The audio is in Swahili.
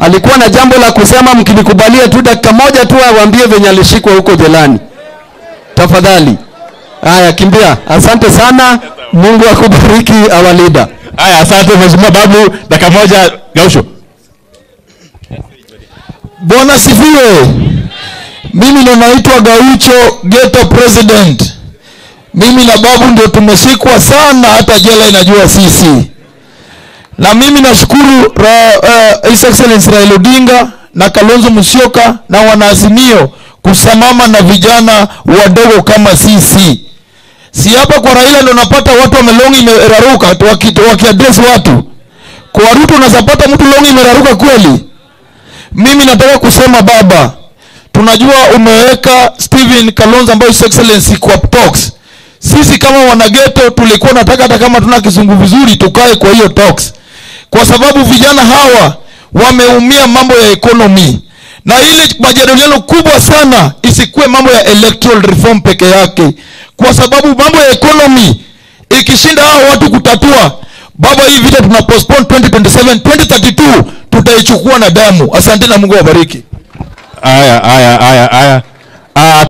alikuwa na jambo la kusema, mkinikubalia tu dakika moja tu awaambie venye alishikwa huko jelani, tafadhali. Haya, kimbia. Asante sana, Mungu akubariki our leader. Haya, asante mheshimiwa Babu, dakika moja Gausho. Bwana sifiwe. Mimi ndo naitwa Gaucho Ghetto President. Mimi na babu ndio tumeshikwa sana, hata jela inajua sisi. Na mimi nashukuru His Excellency Raila Odinga na Kalonzo Musyoka na wanaazimio kusimama na vijana wadogo kama sisi. Si hapa kwa Raila ndo napata watu wamelongi imeraruka waki- wakiaddress watu. Kwa Ruto unazapata mtu longi imeraruka kweli? Mimi nataka kusema baba, tunajua umeweka Stephen Kalonzo ambaye His Excellency kwa talks. Sisi kama wanageto tulikuwa nataka hata kama tuna kizungu vizuri tukae kwa hiyo talks, kwa sababu vijana hawa wameumia mambo ya ekonomi, na ile majadiliano kubwa sana isikuwe mambo ya electoral reform peke yake, kwa sababu mambo ya ekonomi ikishinda hao watu kutatua baba, hii vita tuna postpone 2027 2032 tutaichukua na damu. Asante na Mungu awabariki. Haya, haya, haya, haya.